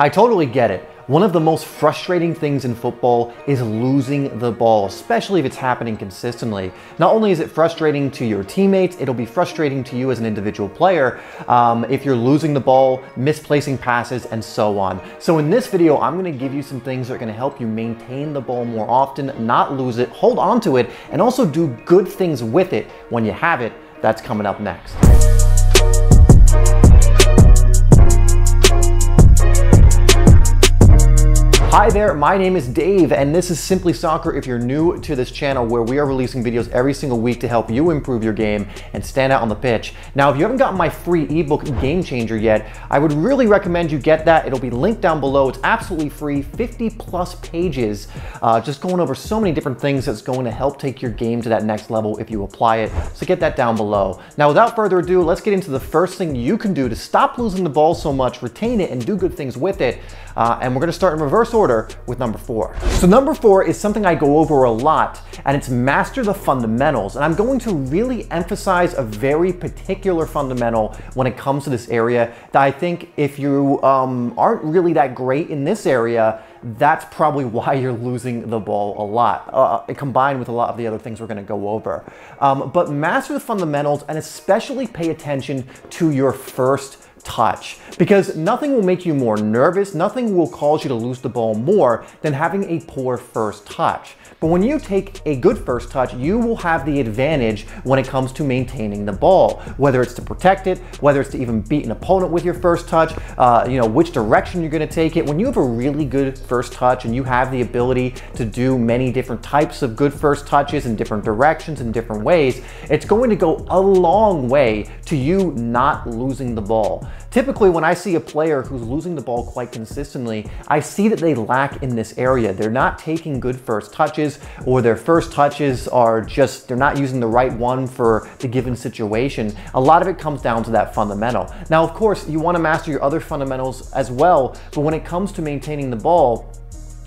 I totally get it. One of the most frustrating things in football is losing the ball, especially if it's happening consistently. Not only is it frustrating to your teammates, it'll be frustrating to you as an individual player um, if you're losing the ball, misplacing passes, and so on. So in this video, I'm gonna give you some things that are gonna help you maintain the ball more often, not lose it, hold on to it, and also do good things with it when you have it. That's coming up next. Hi there, my name is Dave, and this is Simply Soccer if you're new to this channel where we are releasing videos every single week to help you improve your game and stand out on the pitch. Now, if you haven't gotten my free ebook Game Changer yet, I would really recommend you get that. It'll be linked down below. It's absolutely free, 50 plus pages, uh, just going over so many different things that's going to help take your game to that next level if you apply it. So get that down below. Now, without further ado, let's get into the first thing you can do to stop losing the ball so much, retain it, and do good things with it. Uh, and we're gonna start in reverse order with number four. So number four is something I go over a lot and it's master the fundamentals. And I'm going to really emphasize a very particular fundamental when it comes to this area that I think if you um, aren't really that great in this area, that's probably why you're losing the ball a lot, uh, combined with a lot of the other things we're going to go over. Um, but master the fundamentals and especially pay attention to your first touch because nothing will make you more nervous, nothing will cause you to lose the ball more than having a poor first touch. But when you take a good first touch, you will have the advantage when it comes to maintaining the ball, whether it's to protect it, whether it's to even beat an opponent with your first touch, uh, you know, which direction you're gonna take it. When you have a really good first touch and you have the ability to do many different types of good first touches in different directions in different ways, it's going to go a long way to you not losing the ball. Typically, when I see a player who's losing the ball quite consistently, I see that they lack in this area. They're not taking good first touches or their first touches are just, they're not using the right one for the given situation. A lot of it comes down to that fundamental. Now, of course, you wanna master your other fundamentals as well, but when it comes to maintaining the ball,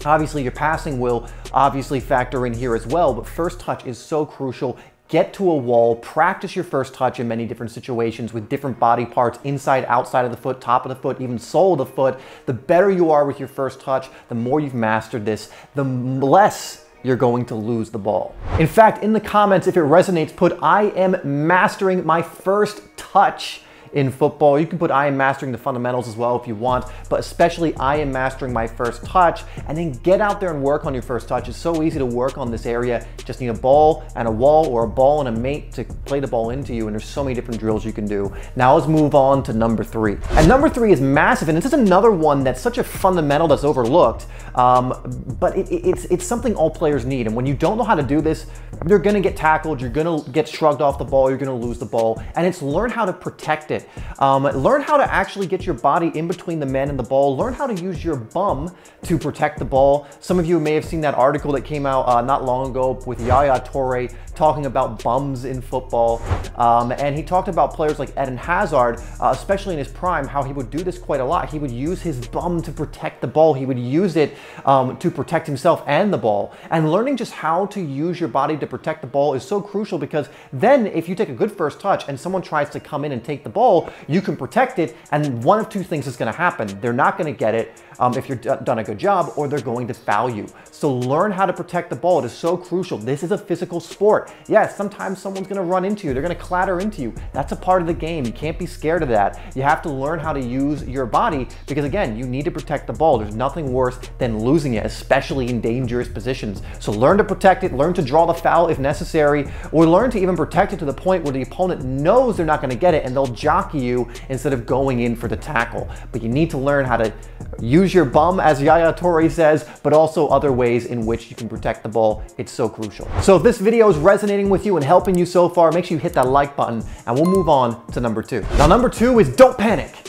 Obviously, your passing will obviously factor in here as well, but first touch is so crucial get to a wall, practice your first touch in many different situations with different body parts, inside, outside of the foot, top of the foot, even sole of the foot. The better you are with your first touch, the more you've mastered this, the less you're going to lose the ball. In fact, in the comments, if it resonates, put I am mastering my first touch in football. You can put I am mastering the fundamentals as well if you want, but especially I am mastering my first touch and then get out there and work on your first touch. It's so easy to work on this area. Just need a ball and a wall or a ball and a mate to play the ball into you and there's so many different drills you can do. Now let's move on to number three. And number three is massive and this is another one that's such a fundamental that's overlooked, um, but it, it's, it's something all players need. And when you don't know how to do this, you're gonna get tackled, you're gonna get shrugged off the ball, you're gonna lose the ball, and it's learn how to protect it. Um, learn how to actually get your body in between the man and the ball. Learn how to use your bum to protect the ball. Some of you may have seen that article that came out uh, not long ago with Yaya Toure talking about bums in football. Um, and he talked about players like Eden Hazard, uh, especially in his prime, how he would do this quite a lot. He would use his bum to protect the ball. He would use it um, to protect himself and the ball. And learning just how to use your body to protect the ball is so crucial because then if you take a good first touch and someone tries to come in and take the ball, you can protect it. And one of two things is going to happen. They're not going to get it um, if you've done a good job or they're going to foul you. So learn how to protect the ball. It is so crucial. This is a physical sport. Yes, sometimes someone's going to run into you. They're going to clatter into you. That's a part of the game. You can't be scared of that. You have to learn how to use your body because again, you need to protect the ball. There's nothing worse than losing it, especially in dangerous positions. So learn to protect it, learn to draw the foul if necessary, or learn to even protect it to the point where the opponent knows they're not going to get it and they'll jockey you instead of going in for the tackle. But you need to learn how to use your bum, as Yaya Toure says, but also other ways in which you can protect the ball. It's so crucial. So if this video is resonating with you and helping you so far, make sure you hit that like button and we'll move on to number two. Now, number two is don't panic.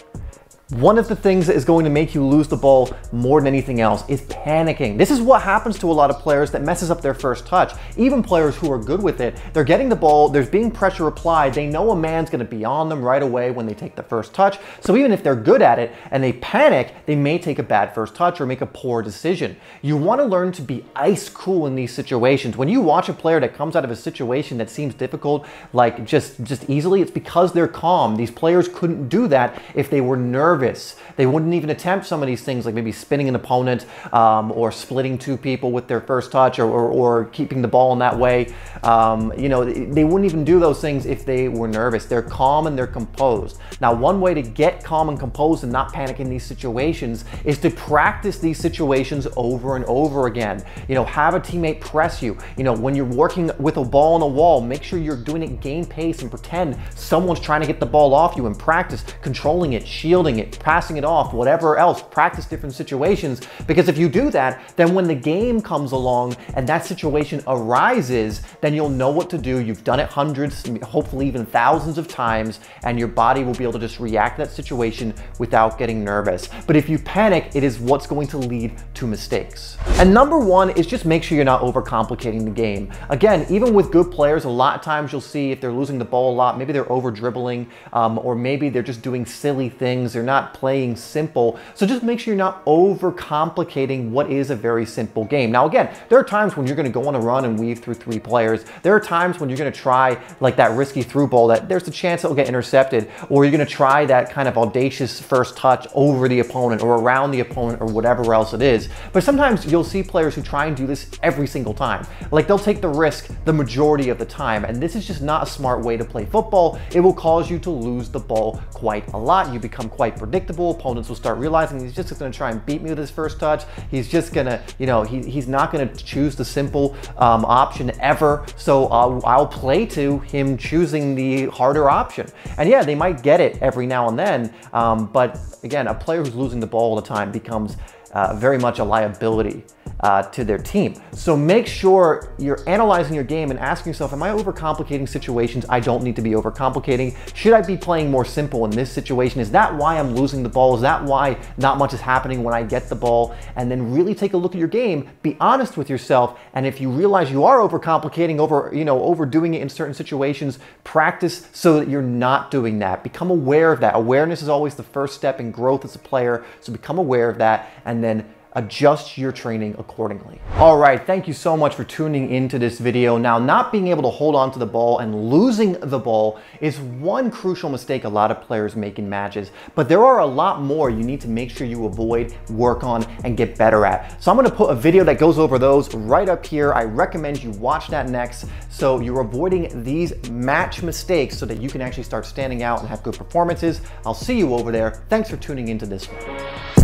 One of the things that is going to make you lose the ball more than anything else is panicking. This is what happens to a lot of players that messes up their first touch. Even players who are good with it, they're getting the ball, there's being pressure applied, they know a man's gonna be on them right away when they take the first touch. So even if they're good at it and they panic, they may take a bad first touch or make a poor decision. You wanna learn to be ice cool in these situations. When you watch a player that comes out of a situation that seems difficult, like just, just easily, it's because they're calm. These players couldn't do that if they were nervous nervous. They wouldn't even attempt some of these things like maybe spinning an opponent um, or splitting two people with their first touch or, or, or keeping the ball in that way. Um, you know, they wouldn't even do those things if they were nervous. They're calm and they're composed. Now, one way to get calm and composed and not panic in these situations is to practice these situations over and over again. You know, have a teammate press you. You know, when you're working with a ball on a wall, make sure you're doing it game pace and pretend someone's trying to get the ball off you and practice controlling it, shielding it, passing it off, whatever else. Practice different situations because if you do that, then when the game comes along and that situation arises, then you'll know what to do. You've done it hundreds, hopefully even thousands of times, and your body will be able to just react to that situation without getting nervous. But if you panic, it is what's going to lead to mistakes. And number one is just make sure you're not overcomplicating the game. Again, even with good players, a lot of times you'll see if they're losing the ball a lot, maybe they're over dribbling, um, or maybe they're just doing silly things. They're not playing simple. So just make sure you're not overcomplicating what is a very simple game. Now, again, there are times when you're going to go on a run and weave through three players. There are times when you're going to try like that risky through ball that there's a chance it will get intercepted, or you're going to try that kind of audacious first touch over the opponent or around the opponent or whatever else it is. But sometimes you'll see players who try and do this every single time. Like they'll take the risk the majority of the time. And this is just not a smart way to play football. It will cause you to lose the ball quite a lot. You become quite predictable. Opponents will start realizing he's just going to try and beat me with his first touch. He's just going to, you know, he, he's not going to choose the simple um, option ever. So uh, I'll play to him choosing the harder option. And yeah, they might get it every now and then. Um, but again, a player who's losing the ball all the time becomes uh, very much a liability uh, to their team. So make sure you're analyzing your game and asking yourself, am I overcomplicating situations I don't need to be overcomplicating? Should I be playing more simple in this situation? Is that why I'm losing the ball? Is that why not much is happening when I get the ball? And then really take a look at your game, be honest with yourself, and if you realize you are overcomplicating, over, you know, overdoing it in certain situations, practice so that you're not doing that. Become aware of that. Awareness is always the first step in growth as a player, so become aware of that and then adjust your training accordingly. All right, thank you so much for tuning into this video. Now, not being able to hold on to the ball and losing the ball is one crucial mistake a lot of players make in matches, but there are a lot more you need to make sure you avoid, work on, and get better at. So I'm gonna put a video that goes over those right up here. I recommend you watch that next so you're avoiding these match mistakes so that you can actually start standing out and have good performances. I'll see you over there. Thanks for tuning into this one.